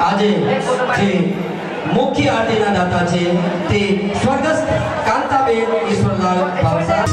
આજે જે મુખ્ય આરતીના દાતા છે તે સ્વર્ગસ્થ કાંતાબેન ઈશ્વરલાલ ભાવસાર